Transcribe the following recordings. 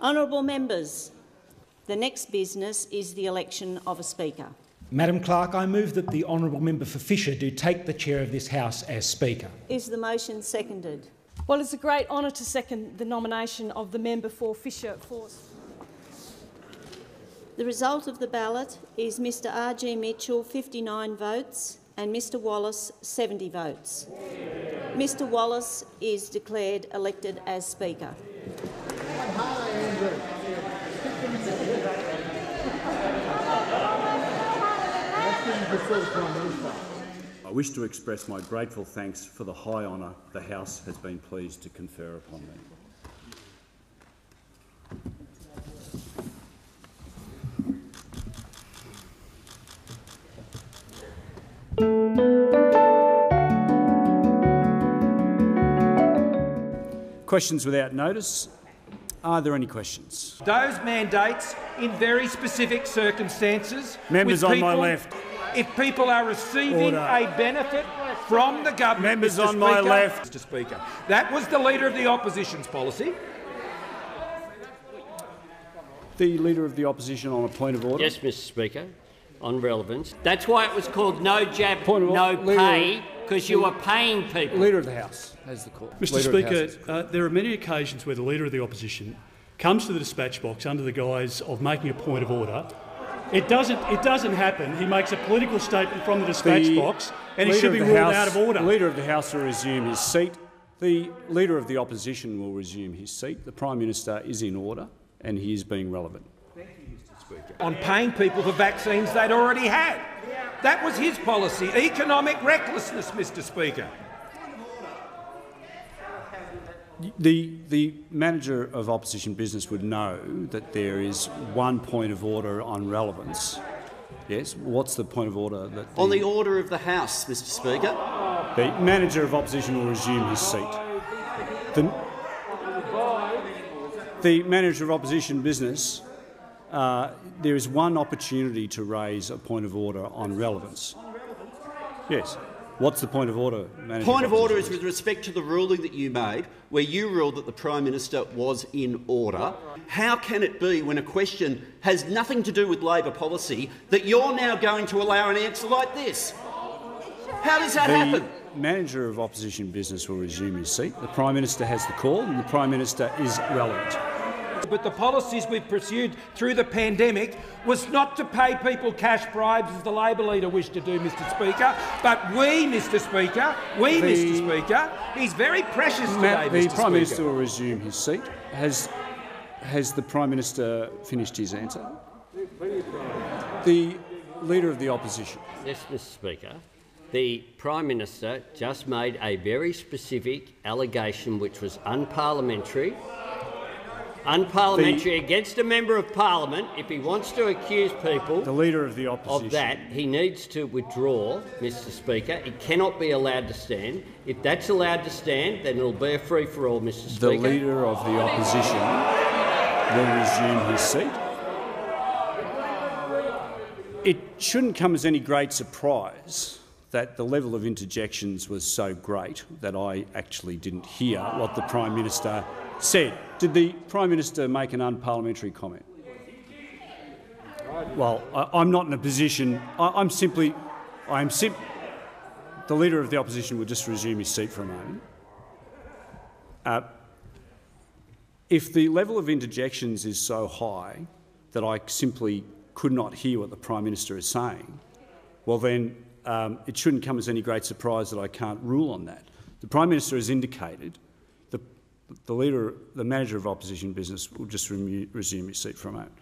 Honourable members, the next business is the election of a Speaker. Madam Clerk, I move that the honourable member for Fisher do take the chair of this House as Speaker. Is the motion seconded? Well, it's a great honour to second the nomination of the member for Fisher Force. The result of the ballot is Mr R.G. Mitchell 59 votes and Mr Wallace 70 votes. Mr Wallace is declared elected as Speaker. I wish to express my grateful thanks for the high honour the House has been pleased to confer upon me. Questions without notice. Are there any questions? Those mandates in very specific circumstances. Members with on my left. If people are receiving Order. a benefit from the government, Members Mr. on my Speaker- left. Mr. Speaker, that was the leader of the opposition's policy. The Leader of the Opposition on a point of order. Yes, Mr Speaker, on relevance. That's why it was called no jab, Point of no order. Leader- pay, because you were paying people. Leader of the House has the call. Mr Leader of the House Speaker, the uh, there are many occasions where the Leader of the Opposition comes to the dispatch box under the guise of making a point of order. It doesn't, it doesn't happen. He makes a political statement from the dispatch The box and he should be of the ruled House- out of order. The Leader of the House will resume his seat. The Leader of the Opposition will resume his seat. The Prime Minister is in order and he is being relevant. Thank you, Mr. Speaker. on paying people for vaccines they'd already had. That was his policy. Economic recklessness, Mr Speaker. The, the manager of opposition business would know that there is one point of order on relevance. Yes, what's the point of order that the, On the order of the House, Mr Speaker. the manager of opposition will resume his seat? The, the manager of opposition business, uh, there is one opportunity to raise a point of order on relevance. Yes. What's the point of order, manager? Point of order is with respect to the ruling that you made, where you ruled that the Prime Minister was in order. How can it be, when a question has nothing to do with Labor policy, that you're now going to allow an answer like this? How does that The happen? manager of opposition business will resume his seat. The Prime Minister has the call and the Prime Minister is relevant. But the policies we've pursued through the pandemic was not to pay people cash bribes, as the Labor leader wished to do, Mr Speaker, but we, Mr Speaker, we, The- Mr Speaker, he's very precious Ma- today, the Mr Prime Speaker. Minister will resume his seat. Has, has the Prime Minister finished his answer? The Leader of the Opposition. Yes, Mr Speaker. The Prime Minister just made a very specific allegation which was unparliamentary. Unparliamentary against a member of parliament. If he wants to accuse people The Leader of the Opposition. of that, he needs to withdraw, Mr Speaker. It cannot be allowed to stand. If that's allowed to stand, then it'll be a free-for-all, Mr Speaker. The Leader of the Opposition will resume his seat. It shouldn't come as any great surprise that the level of interjections was so great that I actually didn't hear what the Prime Minister said. Did the Prime Minister make an unparliamentary comment? Well, I, I'm not in a position. I, I'm simply. I am sim- The Leader of the Opposition will just resume his seat for a moment. Uh, if the level of interjections is so high that I simply could not hear what the Prime Minister is saying, well then um, it shouldn't come as any great surprise that I can't rule on that. The Prime Minister has indicated the, the leader, the manager of opposition business will just remu- resume his seat for a moment.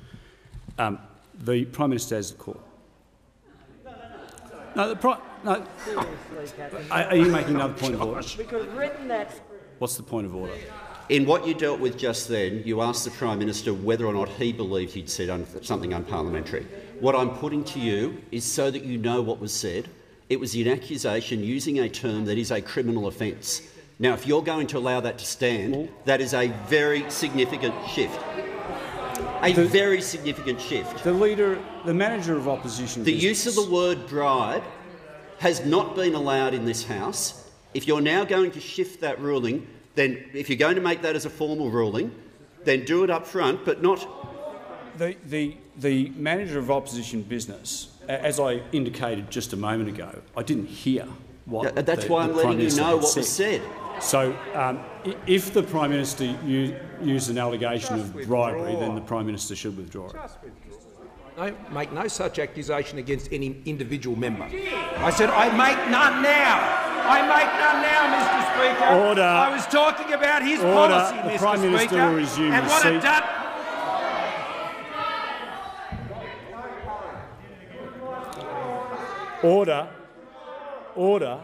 Um, the Prime Minister has the call. No, the Prime. No. Are, are you making another point of order? Because written that. What's the point of order? In what you dealt with just then, you asked the Prime Minister whether or not he believed he'd said un- something unparliamentary. What I'm putting to you is so that you know what was said. It was an accusation using a term that is a criminal offence. Now, if you're going to allow that to stand, mm-hmm. that is a very significant shift. A very significant shift. The leader, the manager of opposition. The business- use of the word bribe has not been allowed in this House. If you're now going to shift that ruling, then if you're going to make that as a formal ruling, then do it up front, but not The, the, the manager of opposition business, as I indicated just a moment ago, I didn't hear what that's the- why the I'm letting you know what was said. So um, if the Prime Minister u- used an allegation of bribery, then the Prime Minister should withdraw it. No, make no such accusation against any individual member. I said I make none now. I make none now, Mr. Speaker. Order. I was talking about his Order. policy, The Mr. Prime Minister Speaker, will resume and his what seat. it done. Order, order,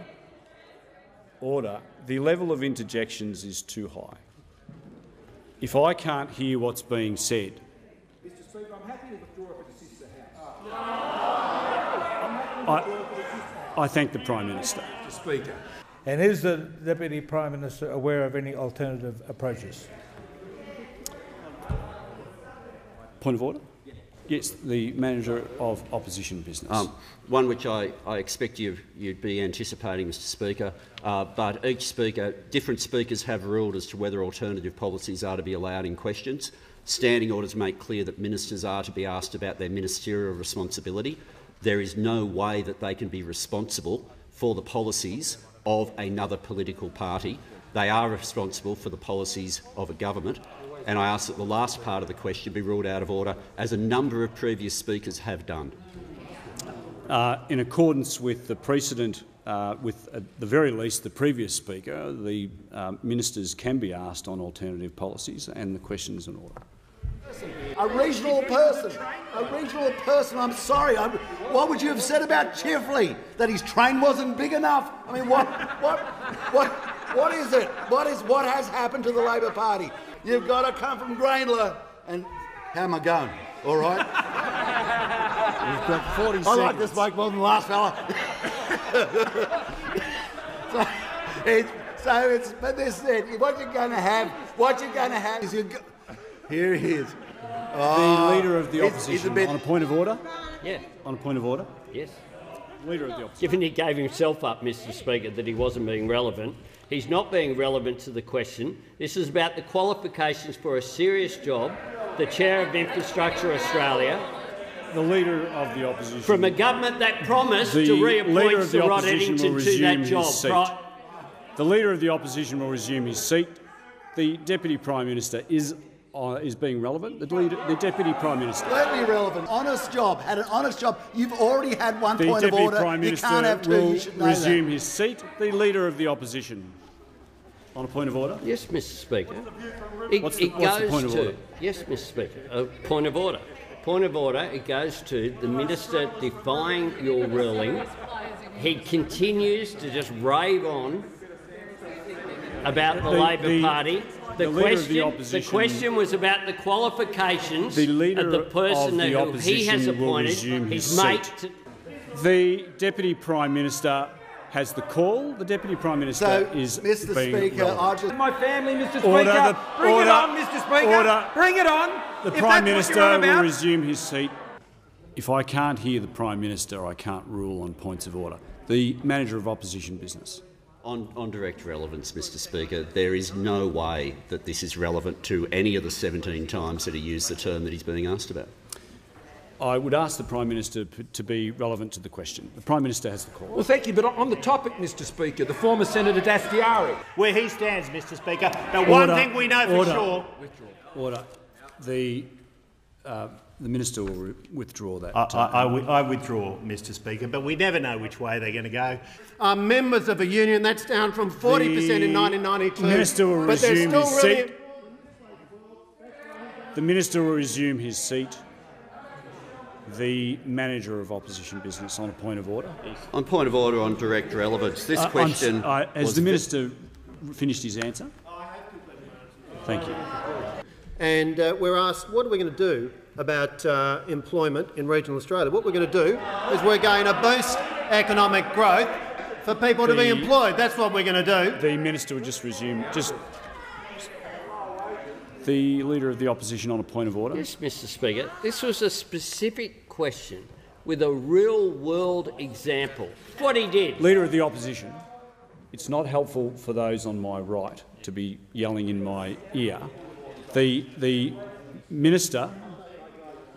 order. The level of interjections is too high. If I can't hear what's being said, Mr. Speaker, I'm happy to withdraw if it assists the House. I, I thank the Prime Minister. Mr. Speaker. And is the Deputy Prime Minister aware of any alternative approaches? Point of order? Yes, the manager of opposition business. Um, one which I, I expect you, you'd be anticipating, Mr Speaker, uh, but each speaker, different speakers have ruled as to whether alternative policies are to be allowed in questions. Standing orders make clear that ministers are to be asked about their ministerial responsibility. There is no way that they can be responsible for the policies of another political party. They are responsible for the policies of a government and I ask that the last part of the question be ruled out of order, as a number of previous speakers have done. Uh, in accordance with the precedent, uh, with at the very least the previous speaker, the um, ministers can be asked on alternative policies, and the question is in order. A regional person, a regional person. I'm sorry. I'm, what would you have said about Chifley? That his train wasn't big enough? I mean, what, what, what, what is it? What is what has happened to the Labor Party? You've got to come from Grayndler. And how am I going? All right. You've got 40 I seconds. like this bloke more than the last fella. so, it's, so it's, but this is it. What you're going to have, what you're going to have is you. Here he is. the ah, leader of the he's- he's a opposition, bit- on a point of order. Yeah, On a point of order. yes. Leader of the opposition. Given he gave himself up, Mr Speaker, that he wasn't being relevant, he's not being relevant to the question. This is about the qualifications for a serious job, the Chair of Infrastructure Australia, The leader of the opposition. from a government that promised the to leader reappoint of Sir the Rod Eddington to resume that job. The leader of the opposition will resume his seat. The deputy prime minister is uh, is being relevant. The, leader, the deputy prime minister. Totally irrelevant. Honest job. Had an honest job. You've already had one The point of order. prime you minister can't have two. will You should know resume that. his seat. The leader of the opposition. On a point of order. Yes, Mr Speaker. It, What's the- it what's the goes point of to order? yes, Mr Speaker. A point of order. Point of order. It goes to the minister defying your ruling. He continues to just rave on about the, The- Labor the- Party. The, the leader of the question, was about the qualifications The leader of the person of the that he has appointed, resume his his mate. seat. The deputy prime minister has the call. The deputy prime minister So, is Mr. being Speaker, relevant. I just. My family, Mr. Speaker. Order, the- Bring order, it on, Mr. Speaker. order. Bring it on. The if Prime Minister will resume his seat. If I can't hear the Prime Minister, I can't rule on points of order. The Manager of Opposition Business. On, on direct relevance, Mr Speaker, there is no way that this is relevant to any of the 17 times that he used the term that he's being asked about. I would ask the Prime Minister to be relevant to the question. The Prime Minister has the call. Well, thank you, but on the topic, Mr. Speaker, the former Senator Dastyari. Where he stands, Mr Speaker. But one thing we know for Order. sure... Order. The, uh, the Minister will withdraw that. I, uh, I, I wi- I withdraw, Mr Speaker, but we never know which way they're going to go. are members of a union. That's down from 40% in The 1992. Minister will but they're resume still his really, seat. The Minister will resume his seat. The Manager of Opposition Business on a point of order. On point of order on direct relevance, this Uh, question uh, has the vi- minister finished his answer? Thank you. And uh, we're asked, what are we going to do about uh, employment in regional Australia? What we're going to do is we're going to boost economic growth for people to be employed. That's what we're going to do. The minister will just resume. Just the leader of the opposition on a point of order. Yes, Mr Speaker. This was a specific question with a real-world example. What he did. Leader of the opposition. It's not helpful for those on my right to be yelling in my ear The, the minister,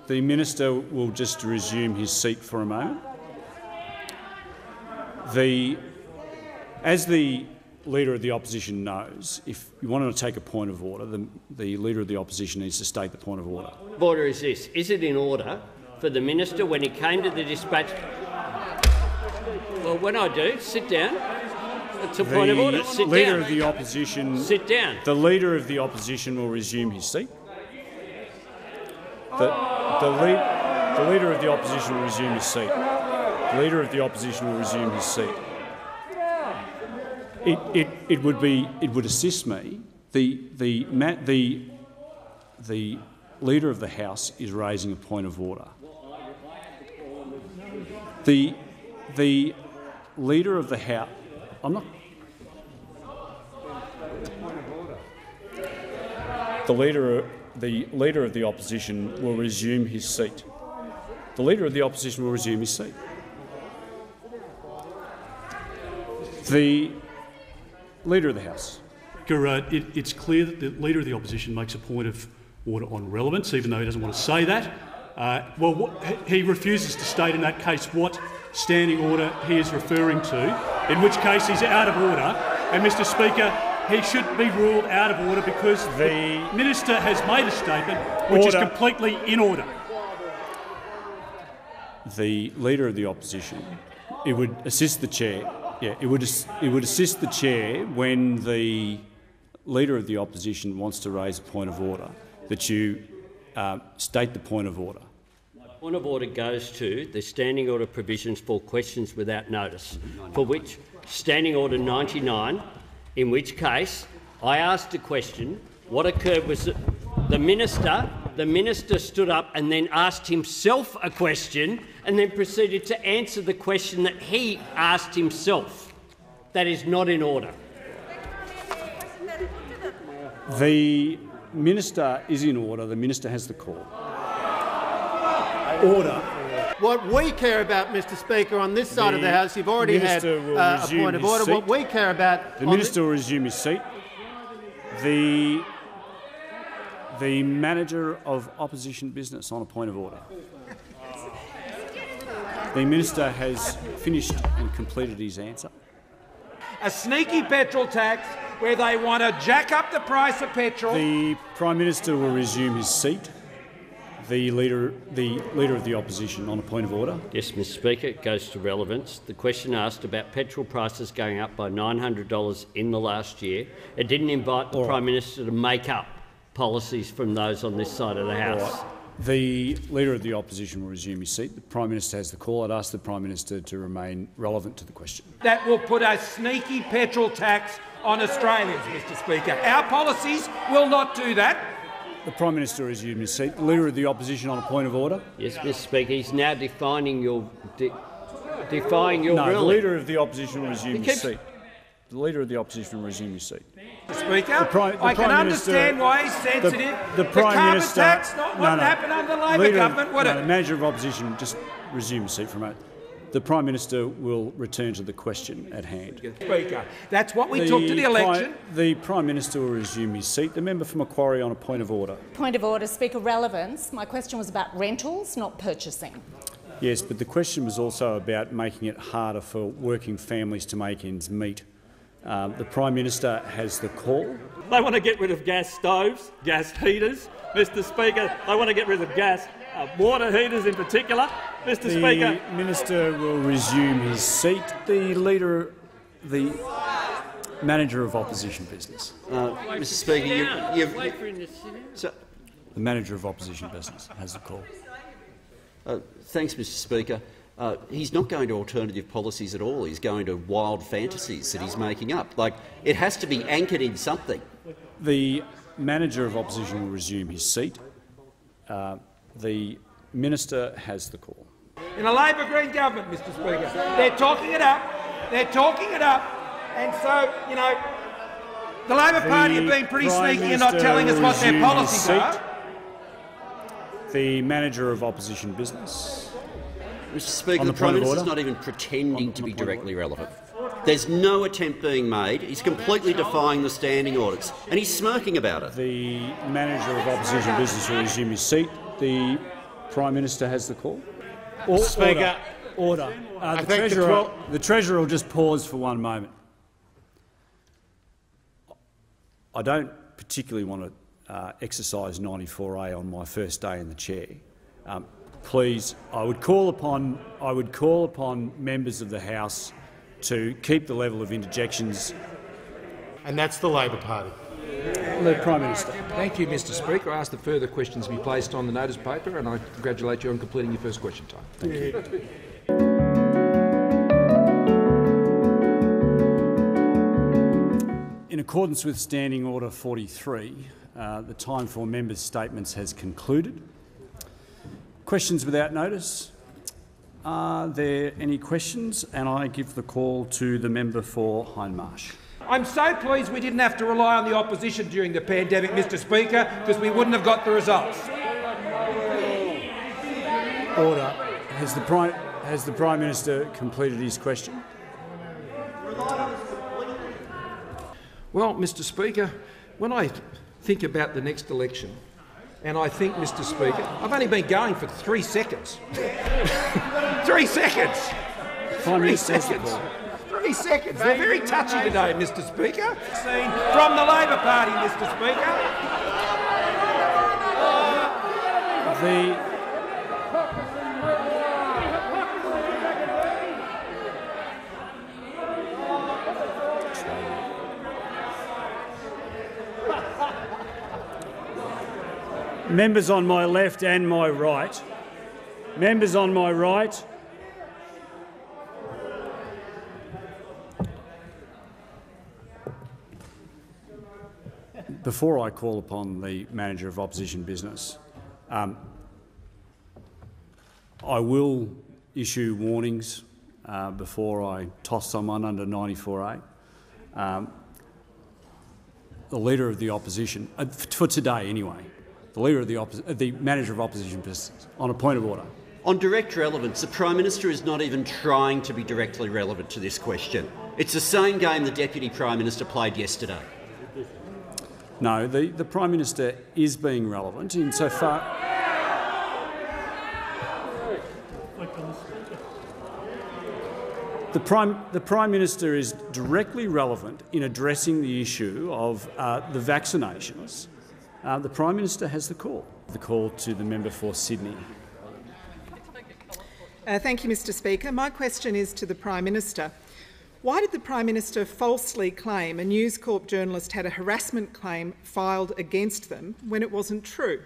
the minister will just resume his seat for a moment. The, as the Leader of the Opposition knows, if you want to take a point of order, the, the Leader of the Opposition needs to state the point of order. Order is this. Is it in order for the minister, when he came to the dispatch... Well, when I do, sit down. It's a point of order. Sit Leader down. of the Opposition... Sit down. The Leader of the Opposition will resume his seat. The, the, lead, the Leader of the Opposition will resume his seat. The Leader of the Opposition will resume his seat. It, it, it would be it would assist me. The the the the leader of the House is raising a point of order. The the leader of the House. I'm not. The leader the leader of the opposition will resume his seat. The leader of the opposition will resume his seat. The Leader of the House. It, it's clear that the Leader of the Opposition makes a point of order on relevance, even though he doesn't want to say that. Uh, well, what, he refuses to state in that case what standing order he is referring to, in which case he's out of order. And, Mr Speaker, he should be ruled out of order because the, minister has made a statement which is completely in order. the leader of the opposition, it would assist the chair. Yeah, it would it would assist the chair when the leader of the opposition wants to raise a point of order that you uh, state the point of order. My Point of order goes to the standing order provisions for questions without notice, for which standing order 99, in which case I asked a question. What occurred was that the minister, the minister stood up and then asked himself a question and then proceeded to answer the question that he asked himself. That is not in order. The minister is in order. The minister has the call. Order. What we care about, Mr Speaker, on this side of the The House, you've already had uh, a point of his order. What we care about... The minister will resume his seat. The the manager of opposition business on a point of order. The minister has finished and completed his answer. A sneaky petrol tax where they want to jack up the price of petrol. The prime minister will resume his seat. The leader, the leader of the opposition, on a point of order. Yes, Mr Speaker, it goes to relevance. The question asked about petrol prices going up by $900 in the last year. It didn't invite the Prime Minister to make up policies from those on this side of the House. The leader of the opposition will resume his seat. The prime minister has the call. I'd ask the prime minister to remain relevant to the question. that will put a sneaky petrol tax on Australians, Mr Speaker. Our policies will not do that. The prime minister will resume his seat. The leader of the opposition on a point of order. Yes, Mr Speaker, he's now defining your de defying your no, the leader of the opposition will resume his seat. The leader of the opposition will resume his seat. Speaker, The Prime- the I can Minister- understand why he's sensitive. The, Prime carbon Minister. tax not, no, wouldn't no. happen under the Labor Leader of- government, would no, it? The manager of opposition just resume his seat for a moment. The prime minister will return to the question at hand. Speaker, that's what we took to the Pri- election. the prime minister will resume his seat. The member for Macquarie on a point of order. Point of order, Speaker. Relevance. My question was about rentals, not purchasing. Yes, but the question was also about making it harder for working families to make ends meet. Um, the Prime Minister has the call. They want to get rid of gas stoves, gas heaters. Mr Speaker, they want to get rid of gas, uh, water heaters in particular. Mr the Speaker, Minister will resume his seat. The Leader, the Manager of Opposition Business. Uh, Mr Speaker, you, you've, Wait for him to sit down. so, The Manager of Opposition Business has the call. uh, thanks, Mr Speaker. Uh, he's not going to alternative policies at all. He's going to wild fantasies that he's making up. Like, it has to be anchored in something. The Manager of Opposition will resume his seat. Uh, the Minister has the call. In a Labor Green government, Mr Speaker, they're talking it up. They're talking it up. And so, you know, the Labor Party have been pretty Prime sneaky in not telling us what their resume his policies seat. are. The Manager of Opposition Business. Mr Speaker, On the, the Prime point of Minister's not even pretending to be directly relevant. There's no attempt being made. He's completely defying the standing orders, and he's smirking about it. The manager of opposition business will resume his seat. The Prime Minister has the call. Or- Speaker. Order. order. Uh, the, think the treasurer, the Treasurer will just pause for one moment. I don't particularly want to uh, exercise 94A on my first day in the chair. Um, please, I would call upon I would call upon members of the House to keep the level of interjections. And that's the Labor Party. The Prime Minister. Thank you, Mr Speaker. I ask that further questions be placed on the notice paper and I congratulate you on completing your first question time. Thank you. In accordance with Standing Order 43, uh, the time for members' statements has concluded. Questions without notice? Are there any questions? And I give the call to the member for Hindmarsh. I'm so pleased we didn't have to rely on the opposition during the pandemic, Mr Speaker, because we wouldn't have got the results. Order. Has the Prime, has the Prime Minister completed his question? Well, Mr Speaker, when I think about the next election, and I think, Mr Speaker, I've only been going for three seconds. three seconds! Prime Three Minister seconds. Call. Three seconds. They're very touchy today, Mr Speaker. From the Labor Party, Mr Speaker. The Members on my left and my right. Members on my right. Before I call upon the manager of opposition business, um, I will issue warnings uh, before I toss someone under 94A. Um, the leader of the opposition, uh, for today anyway, the leader of the, oppo- uh, the manager of opposition business, on a point of order. On direct relevance, the Prime Minister is not even trying to be directly relevant to this question. It's the same game the Deputy Prime Minister played yesterday. No, the, the Prime Minister is being relevant insofar. The Prime, the Prime Minister is directly relevant in addressing the issue of uh, the vaccinations. Uh, the Prime Minister has the call. The call to the member for Sydney. Uh, thank you, Mr Speaker. My question is to the Prime Minister. Why did the Prime Minister falsely claim a News Corp journalist had a harassment claim filed against them when it wasn't true?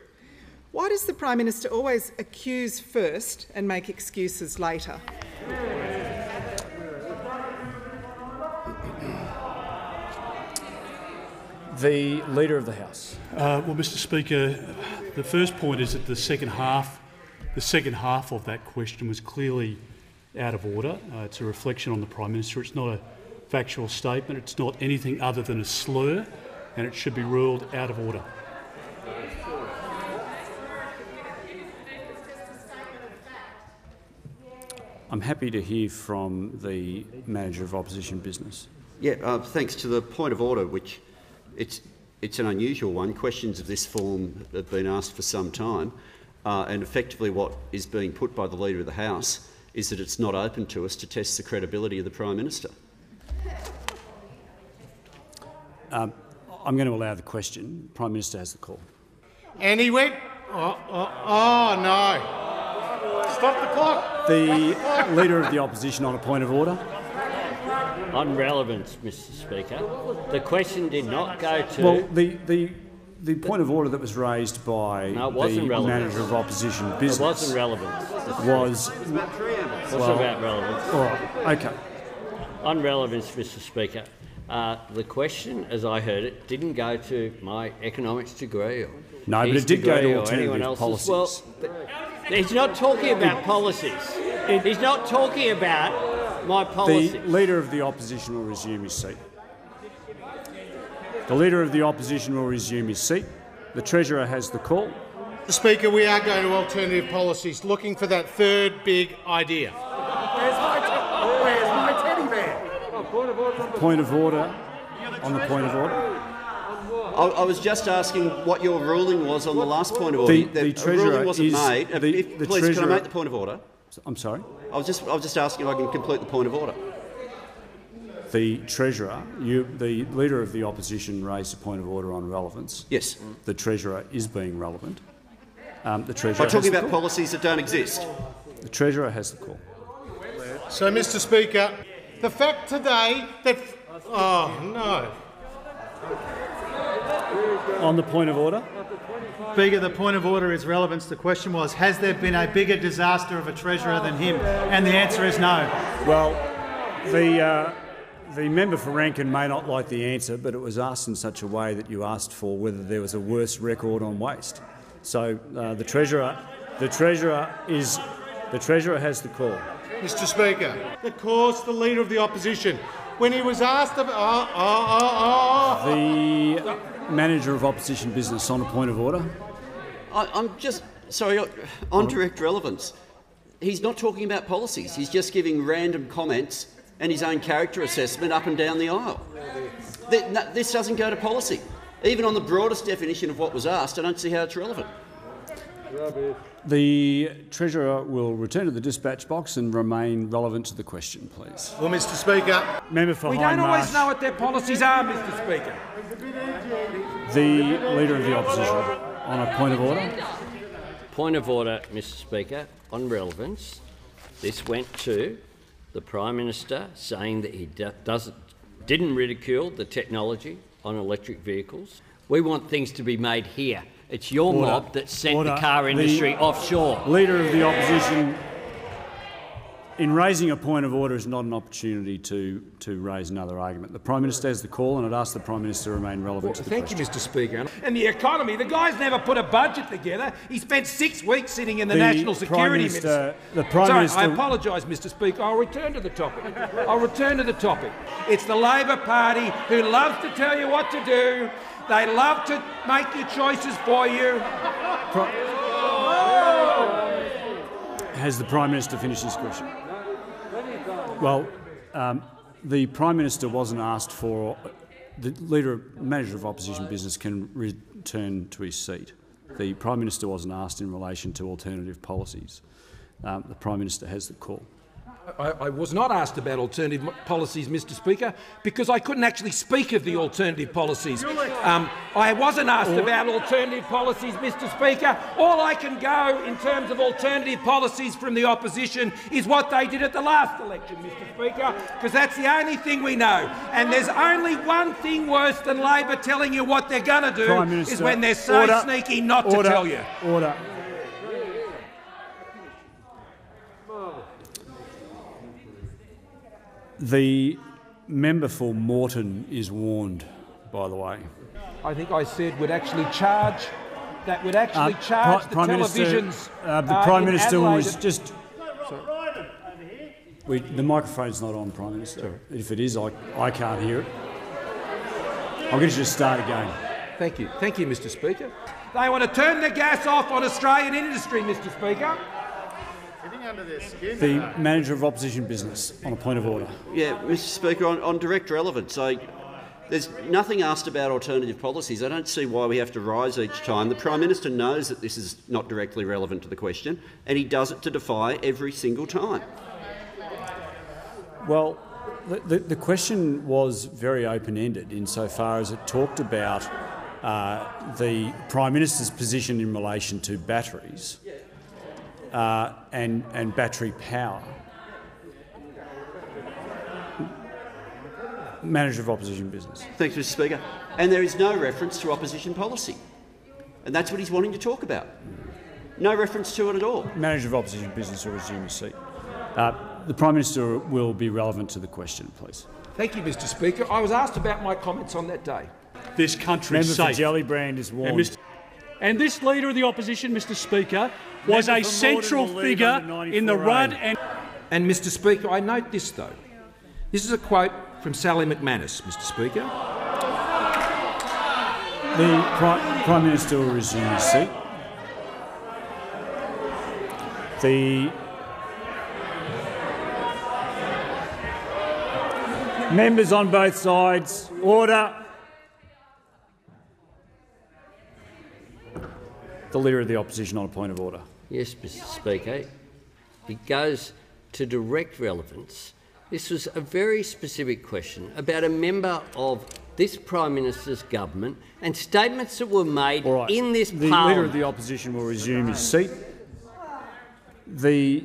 Why does the Prime Minister always accuse first and make excuses later? The Leader of the House. Uh, well, Mr. Speaker, the first point is that the second half, the second half of that question was clearly out of order. Uh, it's a reflection on the Prime Minister. It's not a factual statement. It's not anything other than a slur, and it should be ruled out of order. I'm happy to hear from the manager of opposition business. Yeah, uh, thanks to the point of order, which it's, it's an unusual one. Questions of this form have been asked for some time, uh, and effectively what is being put by the Leader of the House is that it's not open to us to test the credibility of the Prime Minister. Um, I'm going to allow the question. Prime Minister has the call. And he went. Oh, oh, oh no. Stop the clock. The Leader of the Opposition on a point of order. On relevance, Mr Speaker, the question did not go to... Well, the, the, the point of order that was raised by No, the relevant. manager of opposition It business wasn't relevant. was What's well, about relevance? All right, okay. On relevance, Mr Speaker, uh, the question, as I heard it, didn't go to my economics degree or No, but it did go to alternative anyone policies. Well, he's not talking about policies. he's not talking about my policies. The Leader of the Opposition will resume his seat. The Leader of the Opposition will resume his seat. The Treasurer has the call. Mr. Speaker, we are going to alternative policies, looking for that third big idea. Where's my, where's oh, my teddy bear? point of order. On the point of order. I, I was just asking what your ruling was on the last point of order. The- The- the Treasurer ruling wasn't is- made. The- if- the please, can I make the point of order? I'm sorry. I was just, I was just asking if I can complete the point of order. The Treasurer, you, the Leader of the Opposition raised a point of order on relevance. Yes. The Treasurer is being relevant. Um, the By Treasurer has talking the about call. policies that don't exist. The Treasurer has the call. So, Mr Speaker, the fact today that... Oh, no. On the point of order. Speaker, the point of order is relevance. The question was, has there been a bigger disaster of a treasurer than him? And the answer is no. Well, the, uh, the member for Rankin may not like the answer, but it was asked in such a way that you asked for whether there was a worse record on waste. So uh, the Treasurer, the Treasurer is, the Treasurer has the call. Mr Speaker, the course, the Leader of the Opposition, when he was asked about... Oh, oh, oh, oh. The Manager of Opposition Business on a point of order. I, I'm just sorry uh, on direct relevance. He's not talking about policies. He's just giving random comments and his own character assessment up and down the aisle. This doesn't go to policy. Even on the broadest definition of what was asked, I don't see how it's relevant. The Treasurer will return to the dispatch box and remain relevant to the question, please. Well, Mr Speaker... Member for We don't always know what their policies are, Mr Speaker. the Leader of the Opposition on a point of order. Point of order, Mr Speaker, on relevance. This went to the Prime Minister saying that he doesn't, didn't ridicule the technology on electric vehicles. We want things to be made here. It's your Order. mob that sent Order. the car The industry offshore. Leader of the Opposition, in raising a point of order, is not an opportunity to, to raise another argument. The Prime Minister has the call, and I'd ask the Prime Minister to remain relevant to the Thank you. Mr Speaker. And the economy, the guy's never put a budget together. He spent six weeks sitting in the, The National Prime Security Minister- Ministry. the Prime Sorry, Minister- I apologise, Mr Speaker. I'll return to the topic. I'll return to the topic. It's the Labor Party who loves to tell you what to do. They love to make your choices for you. Has the Prime Minister finished his question? Well, um, the Prime Minister wasn't asked for. The leader, of manager of opposition business, can return to his seat. The Prime Minister wasn't asked in relation to alternative policies. Um, the Prime Minister has the call. I, I was not asked about alternative policies, Mr Speaker, because I couldn't actually speak of the alternative policies. Um, I wasn't asked about alternative policies, Mr Speaker. All I can go in terms of alternative policies from the opposition is what they did at the last election, Mr Speaker, because that's the only thing we know. And there's only one thing worse than Labor telling you what they're going to do Minister, is when they're so order, sneaky not order, to tell you. Order. The member for Moreton is warned, by the way. I think I said would actually charge that would actually Uh, charge the Prime Minister- televisions. uh, the uh, Prime Minister Adelaide. was just. We, the microphone's not on, Prime Minister. If it is, I, I can't hear it. I'm going to just start again. Thank you. Thank you, Mr Speaker. They want to turn the gas off on Australian industry, Mr Speaker. Getting under their skin. The manager of opposition business on a point of order. Yeah, Mr Speaker, on, on direct relevance, I, there's nothing asked about alternative policies. I don't see why we have to rise each time. The Prime Minister knows that this is not directly relevant to the question, and he does it to defy every single time. Well, the, the, the question was very open-ended insofar as it talked about uh, the Prime Minister's position in relation to batteries uh, and, and battery power. Manager of opposition business. Thanks, Mr Speaker. And there is no reference to opposition policy. And that's what he's wanting to talk about. No reference to it at all. Manager of opposition business will resume his seat. Uh, the Prime Minister will be relevant to the question, please. Thank you, Mr Speaker. I was asked about my comments on that day. This country Member for safe. Gellibrand is And, warned. Mr. and this leader of the opposition, Mr. Speaker, was a central Moreton will leave figure in the 94A. Rudd and. And, Mr Speaker, I note this, though. This is a quote from Sally McManus, Mr Speaker. The Pri- Prime Minister will resume his seat. The Members on both sides, order. The Leader of the Opposition on a point of order. Yes, Mr Speaker. It goes to direct relevance. This was a very specific question about a member of this Prime Minister's government and statements that were made in this The parliament. Leader of the Opposition will resume his seat. The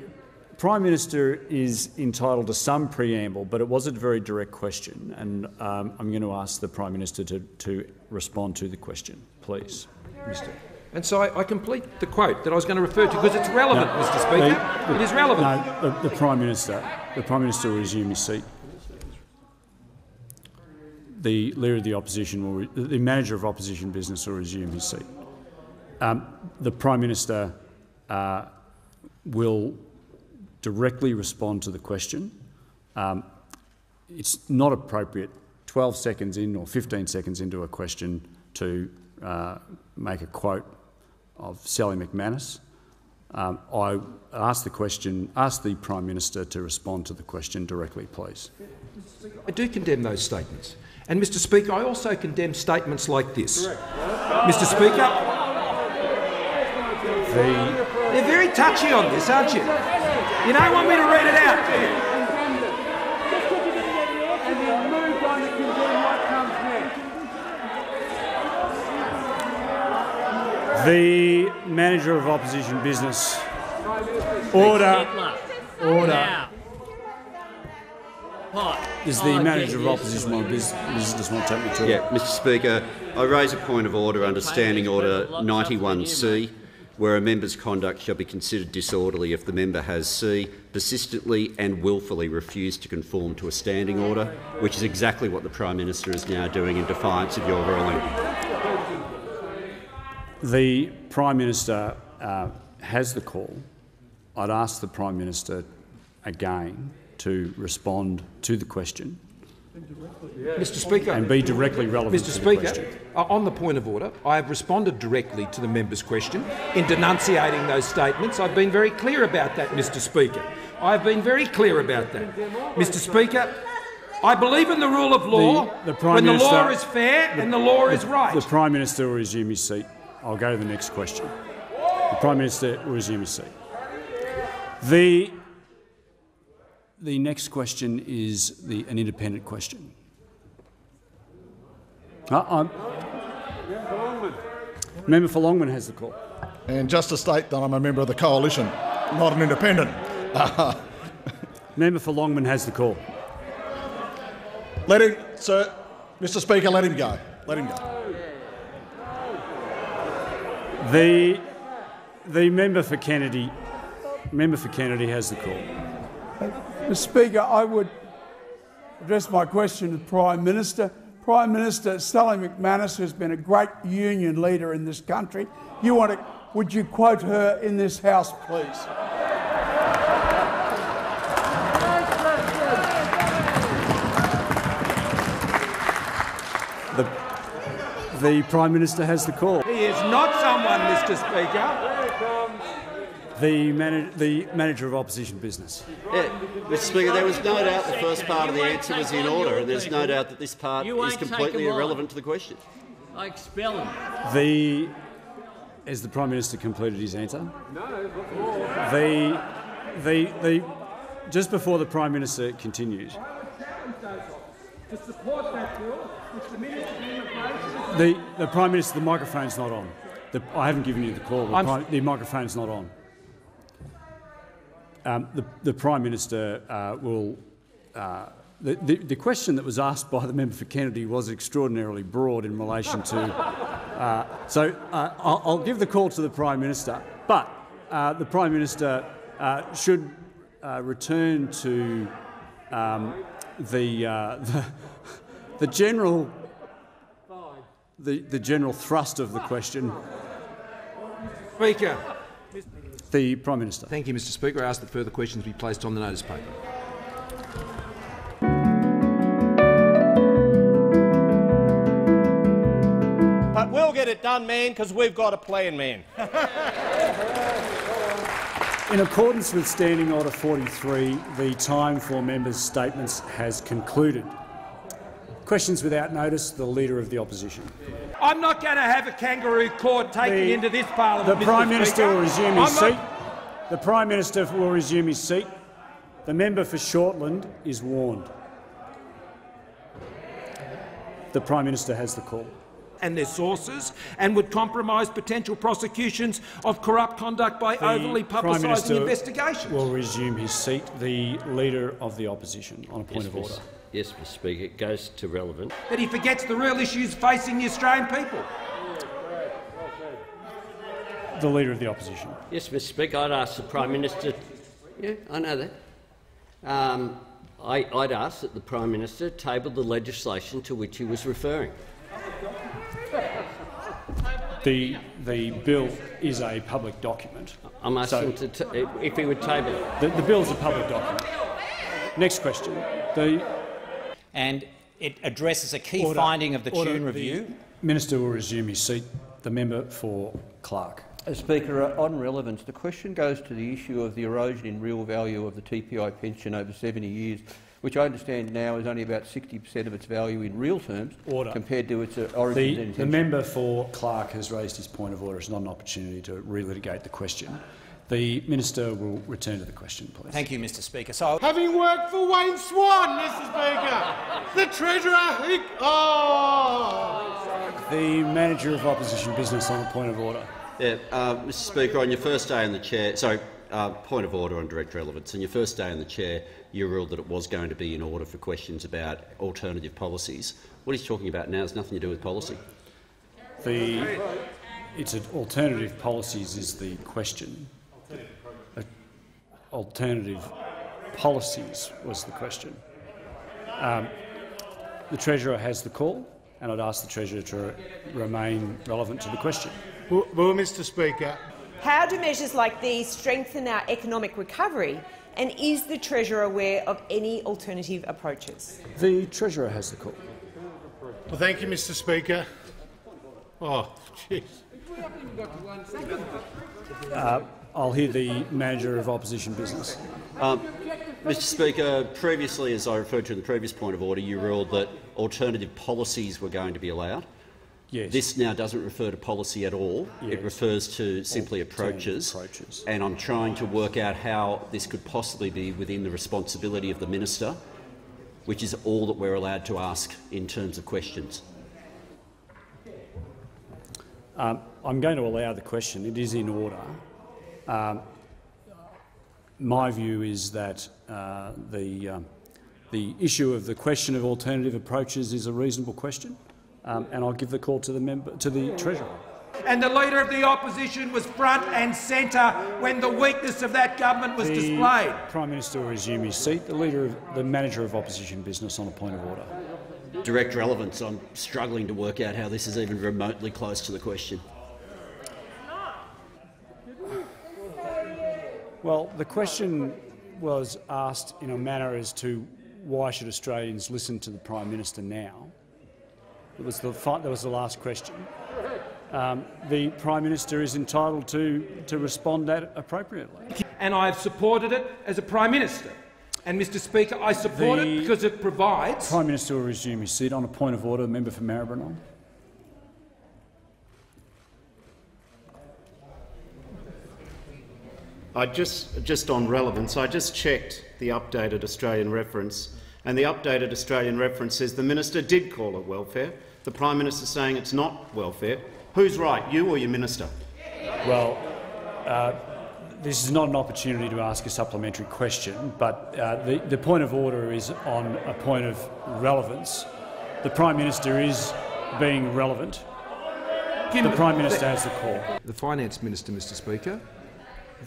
Prime Minister is entitled to some preamble, but it was a very direct question, and um, I'm going to ask the Prime Minister to, to respond to the question, please. Mr. And so I, I complete the quote that I was going to refer to because it's relevant, No, Mr. Speaker. the- it is relevant. No, the, the Prime Minister, the Prime Minister will resume his seat. The Leader of the Opposition will, re- the Manager of Opposition Business will resume his seat. Um, the Prime Minister uh, will directly respond to the question. Um, it's not appropriate 12 seconds in or 15 seconds into a question to uh, make a quote of Sally McManus. Um, I ask the question, ask the Prime Minister to respond to the question directly, please. I do condemn those statements. And, Mr Speaker, I also condemn statements like this. Mr Speaker, they're very touchy on this, aren't you? You don't want me to read it out. The Manager of Opposition Business. Order. Order. Is the Manager of Opposition Business want to take me to Yeah, Mr Speaker, I raise a point of order under Standing Order 91C, where a member's conduct shall be considered disorderly if the member has C, persistently and willfully refused to conform to a standing order, which is exactly what the Prime Minister is now doing in defiance of your ruling. The Prime Minister uh, has the call. I'd ask the Prime Minister again to respond to the question Mr Speaker. and be directly relevant Mr to the Speaker, question. uh, on the point of order, I have responded directly to the member's question in denunciating those statements. I've been very clear about that, Mr Speaker. I've been very clear about that. Mr Speaker, I believe in the rule of law The- the when the law is fair and the law is right. The Prime Minister will resume his seat. I'll go to the next question. The Prime Minister will resume his seat. The, the next question is the, an independent question. Uh, I'm- Member for Longman has the call. And just to state that I'm a member of the coalition, not an independent. Member for Longman has the call. let him, sir, Mr. Speaker, let him go. Let him go. The, the member for Kennedy, member for Kennedy has the call. Uh, Mr Speaker, I would address my question to the Prime Minister. Prime Minister Sally McManus has been a great union leader in this country. You want to, would you quote her in this House, please? The Prime Minister has the call. He is not someone, Mr Speaker. The, mana- the Manager of Opposition Business. Yeah, Mr Speaker, there was no doubt the first part of the answer was in order, and there's no doubt that this part is completely irrelevant to the question. I expel him. The has the Prime Minister completed his answer? No, The the the just before the Prime Minister continues, To support that bill, which the Minister the the Prime Minister the microphone's not on. The, I haven't given you the call. The, I'm- the microphone's not on. Um, the, the Prime Minister uh, will. Uh, the, the, question that was asked by the member for Kennedy was extraordinarily broad in relation to. Uh, so uh, I'll, I'll give the call to the Prime Minister, but uh, the Prime Minister uh, should uh, return to um, the, uh, the the general the, the general thrust of the question. Speaker. The Prime Minister. Thank you, Mr Speaker. I ask that further questions be placed on the notice paper. But we'll get it done, man, because we've got a plan, man. In accordance with Standing Order 43, the time for members' statements has concluded. Questions without notice. The Leader of the Opposition. I'm not going to have a kangaroo court taken The- into this parliament. The Mr. Prime Minister Speaker. will resume I'm his not- seat. The Prime Minister will resume his seat. The member for Shortland is warned. The Prime Minister has the call. and their sources and would compromise potential prosecutions of corrupt conduct by The overly Prime publicising Minister investigations. will resume his seat. The Leader of the Opposition on a point Yes, of Mr. order. Yes, Mr Speaker. It goes to relevant. That he forgets the real issues facing the Australian people. The Leader of the Opposition. Yes, Mr Speaker. I'd ask the Prime Minister. Yeah, I know that. Um, I, I'd ask that the Prime Minister table the legislation to which he was referring. The, the bill is a public document. I'm asking So- to if he would table it. The, the bill is a public document. Next question. The and it addresses a key Order. finding of the Order. Tune The review. Minister will resume his seat. The member for Clark. Speaker, uh, on relevance, the question goes to the issue of the erosion in real value of the TPI pension over 70 years, which I understand now is only about 60 per cent of its value in real terms Order. compared to its uh, origins The, the member for Clark has raised his point of order. It's not an opportunity to relitigate the question. The minister will return to the question, please. Thank you, Mr Speaker. So, Having worked for Wayne Swan, Mr Speaker, the Treasurer, he... Oh! The manager of opposition business on a point of order. Yeah, uh, Mr Speaker, on your first day in the chair, sorry, uh, point of order on direct relevance. On your first day in the chair, you ruled that it was going to be in order for questions about alternative policies. What he's talking about now has nothing to do with policy. The, it's an alternative policies is the question. Alternative policies was the question. Um, the Treasurer has the call, and I'd ask the Treasurer to remain relevant to the question. Well, well, Mr Speaker, How do measures like these strengthen our economic recovery? And is the Treasurer aware of any alternative approaches? The Treasurer has the call. well, thank you, Mr Speaker. Oh, jeez. Uh, I'll hear the manager of opposition business. Um, Mr Speaker, previously, as I referred to in the previous point of order, you ruled that alternative policies were going to be allowed. Yes. This now doesn't refer to policy at all. Yes. It refers to simply approaches. approaches. And I'm trying to work out how this could possibly be within the responsibility of the minister, which is all that we're allowed to ask in terms of questions. Um, I'm going to allow the question. It is in order. Um, my view is that uh, the, um, the issue of the question of alternative approaches is a reasonable question, um, and I'll give the call to the member to the treasurer. And the Leader of the Opposition was front and centre when the weakness of that government was the displayed. Prime Minister will resume his seat. The leader of the manager of opposition business on a point of order. Direct relevance. I'm struggling to work out how this is even remotely close to the question. Well, the question was asked in a manner as to why should Australians listen to the Prime Minister now? It was the, that was the last question. Um, the Prime Minister is entitled to, to respond that appropriately. And I have supported it as a Prime Minister. And, Mr Speaker, I support The it because it provides Prime Minister will resume his seat on a point of order. Member for Maribyrnong. I just, just on relevance, I just checked the updated Australian reference, and the updated Australian reference says the minister did call it welfare. The Prime Minister saying it's not welfare. Who's right, you or your minister? Well, uh, this is not an opportunity to ask a supplementary question, but uh, the, the point of order is on a point of relevance. The Prime Minister is being relevant. The Prime Minister has the call. The Finance Minister, Mr Speaker.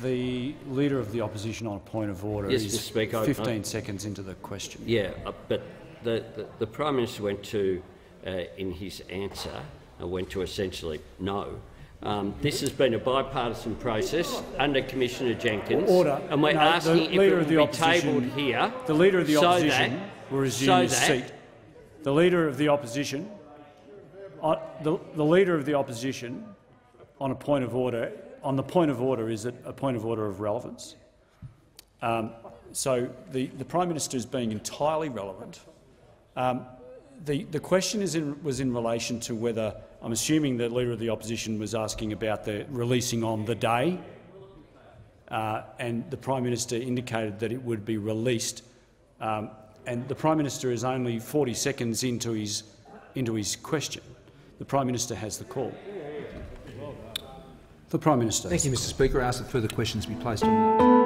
The Leader of the Opposition on a point of order Yes, is Mr Speaker, 15 I- seconds into the question. Yeah, uh, but the, the, the Prime Minister went to, uh, in his answer, uh, went to essentially no. Um, this has been a bipartisan process under Commissioner Jenkins, Order. and we're No, asking the if Leader it of the will be Opposition- tabled here. The Leader of the so Opposition that- will resume so his that- seat. The Leader of the Opposition, uh, the, the Leader of the Opposition, on a point of order, on the point of order, is it a point of order of relevance? Um, so the, the Prime Minister is being entirely relevant. Um, the, the question is in, was in relation to whether, I'm assuming the Leader of the Opposition was asking about the releasing on the day, uh, and the Prime Minister indicated that it would be released. Um, and the Prime Minister is only 40 seconds into his, into his question. The Prime Minister has the call. The Prime Minister. Thank you, Mr Speaker. I ask that further questions be placed on the